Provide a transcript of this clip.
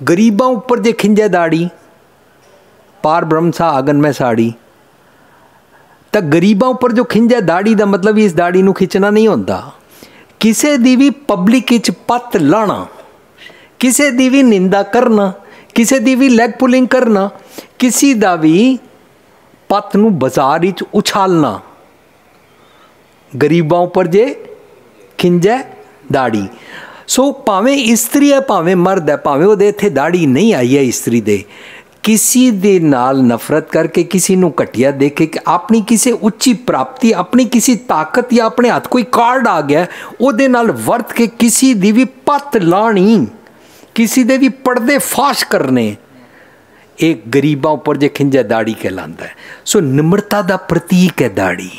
ਗਰੀਬਾਂ ਉੱਪਰ ਜੇ ਖਿੰਜੇ ਦਾੜੀ, ਪਾਰ ਬ੍ਰਹਮ ਸਾ ਆਗਨ ਮੈਂ ਸਾੜੀ। ਤਾਂ ਗਰੀਬਾਂ ਉੱਪਰ ਜੋ ਖਿੰਜੇ ਦਾੜੀ ਦਾ ਮਤਲਬ ਇਸ ਦਾੜੀ ਨੂੰ ਖਿੱਚਣਾ ਨਹੀਂ ਹੁੰਦਾ। ਕਿਸੇ ਦੀ ਵੀ ਪਬਲਿਕ ਵਿੱਚ ਪੱਤ ਲਾਣਾ, ਕਿਸੇ ਦੀ ਵੀ ਨਿੰਦਾ ਕਰਨਾ, ਕਿਸੇ ਦੀ ਵੀ ਲੈਗ ਪੁਲਿੰਗ ਕਰਨਾ, ਕਿਸੇ ਦਾ ਵੀ ਪੱਤ ਨੂੰ ਬਾਜ਼ਾਰ ਵਿੱਚ ਉਛਾਲਣਾ। ਗਰੀਬਾਂ ਉੱਪਰ ਜੇ ਖਿੰਜੈ ਦਾੜੀ। ਸੋ ਭਾਵੇਂ ਇਸਤਰੀ ਹੈ, ਭਾਵੇਂ ਮਰਦ ਹੈ, ਭਾਵੇਂ ਉਹਦੇ ਇੱਥੇ ਦਾੜੀ ਨਹੀਂ ਆਈ ਹੈ ਇਸਤਰੀ ਦੇ, ਕਿਸੇ ਦੇ ਨਾਲ ਨਫ਼ਰਤ ਕਰਕੇ ਕਿਸੇ ਨੂੰ ਘਟਿਆ ਦੇਖ ਕੇ ਆਪਣੀ ਕਿਸੇ ਉੱਚੀ ਪ੍ਰਾਪਤੀ, ਆਪਣੀ ਕਿਸੇ ਤਾਕਤ ਜਾਂ ਆਪਣੇ ਹੱਥ ਕੋਈ ਕਾਰਡ ਆ ਗਿਆ, ਉਹਦੇ ਨਾਲ ਵਰਤ ਕੇ ਕਿਸੇ ਦੀ ਵੀ ਪੱਤ ਲਾਣੀ, ਕਿਸੇ ਦੇ ਵੀ ਪਰਦੇ ਫਾਸ਼ ਕਰਨੇ, ਇਹ ਗਰੀਬਾਂ ਉੱਪਰ ਜੇ ਖਿੰਜਾ ਦਾੜੀ ਕਹਿਲਾਂਦਾ ਹੈ। ਸੋ ਨਿਮਰਤਾ ਦਾ ਪ੍ਰਤੀਕ ਹੈ ਦਾੜੀ